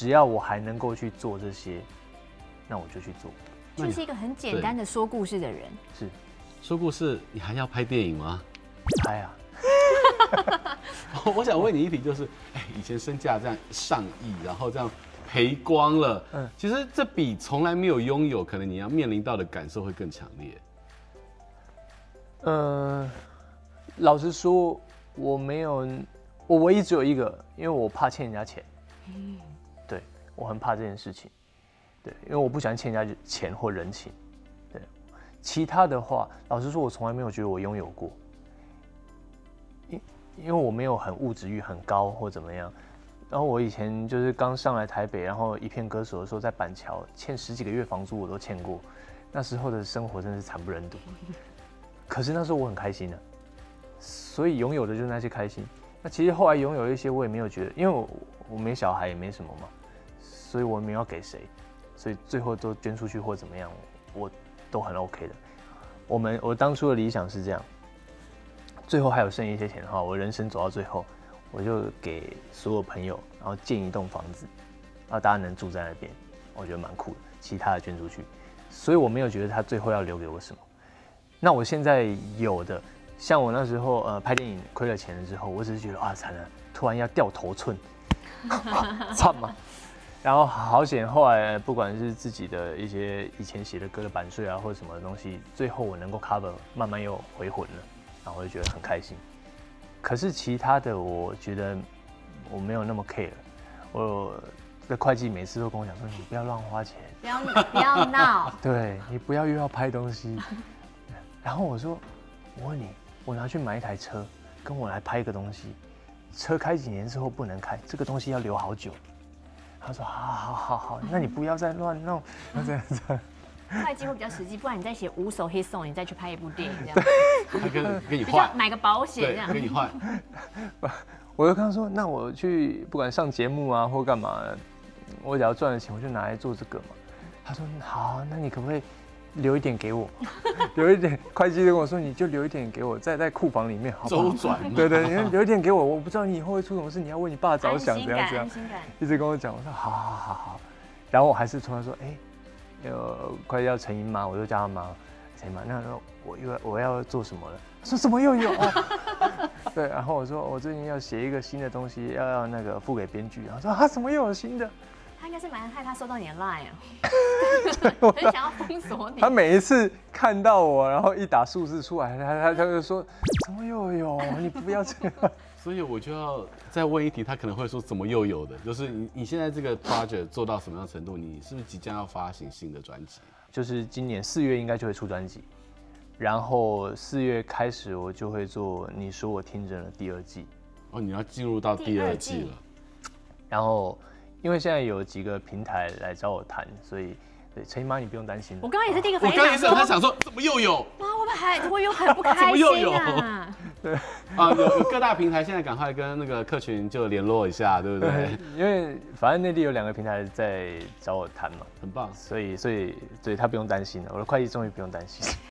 只要我还能够去做这些，那我就去做。就是一个很简单的说故事的人。是，说故事，你还要拍电影吗？拍啊！我想问你一题，就是，哎，以前身价这样上亿，然后这样赔光了，嗯，其实这比从来没有拥有，可能你要面临到的感受会更强烈。呃，老实说，我没有，我唯一只有一个，因为我怕欠人家钱。我很怕这件事情。对，因为我不喜欢欠人家钱或人情。对，其他的话，老实说，我从来没有觉得我拥有过。因因为我没有很物质欲很高或怎么样。然后我以前就是刚上来台北，然后一片歌手的时候，在板桥欠十几个月房租我都欠过。那时候的生活真的是惨不忍睹。可是那时候我很开心的，所以拥有的就是那些开心。那其实后来拥有一些，我也没有觉得，因为我我没小孩也没什么嘛，所以我没有给谁。所以最后都捐出去或怎么样，我都很 OK 的。我们我当初的理想是这样，最后还有剩一些钱的话，我人生走到最后，我就给所有朋友，然后建一栋房子，然后大家能住在那边，我觉得蛮酷的。其他的捐出去，所以我没有觉得他最后要留给我什么。那我现在有的，像我那时候呃拍电影亏了钱了之后，我只是觉得啊惨了，突然要掉头寸，惨嘛。然后好险，后来不管是自己的一些以前写的歌的版税啊，或者什么东西，最后我能够 cover，慢慢又回魂了，然后我就觉得很开心。可是其他的，我觉得我没有那么 care。我的会计每次都跟我讲说：“你不要乱花钱，不要不要闹，对你不要又要拍东西。”然后我说：“我问你，我拿去买一台车，跟我来拍一个东西，车开几年之后不能开，这个东西要留好久。”他说：“好好好好，那你不要再乱弄，那这样子。会计会比较实际，不然你再写五首 hit song，你再去拍一部电影这样。他跟跟你换，买个保险这样。跟你换。我就跟他说：那我去不管上节目啊或干嘛，我只要赚了钱，我就拿来做这个嘛。他说：好，那你可不可以？”留一点给我，留一点。会计就跟我说，你就留一点给我，在在库房里面，好周转。对对，你留一点给我，我不知道你以后会出什么事，你要为你爸着想，这样这样。一直跟我讲，我说好好好好。然后我还是突然说，哎，呃，快要成英妈？我就叫他妈，成英妈。那说我又我要做什么了？说什么又有？对，然后我说我最近要写一个新的东西，要要那个付给编剧。然后说啊，什么又有新的？他应该是蛮害怕收到你的 line 啊，很想要封锁你。他每一次看到我，然后一打数字出来，他他他就说：“怎么又有？你不要这样。”所以我就要再问一题，他可能会说：“怎么又有的？”就是你你现在这个 project 做到什么样程度？你是不是即将要发行新的专辑？就是今年四月应该就会出专辑，然后四月开始我就会做《你说我听着》的第二季。哦，你要进入到第二季了，然后。因为现在有几个平台来找我谈，所以对陈姨妈你不用担心。我刚刚也是第一个反应，我刚刚也是在想说，怎么又有？妈，我们还我有很不开心啊。对啊，有有各大平台现在赶快跟那个客群就联络一下，对不对？因为反正内地有两个平台在找我谈嘛，很棒。所以所以所以他不用担心了，我的会计终于不用担心。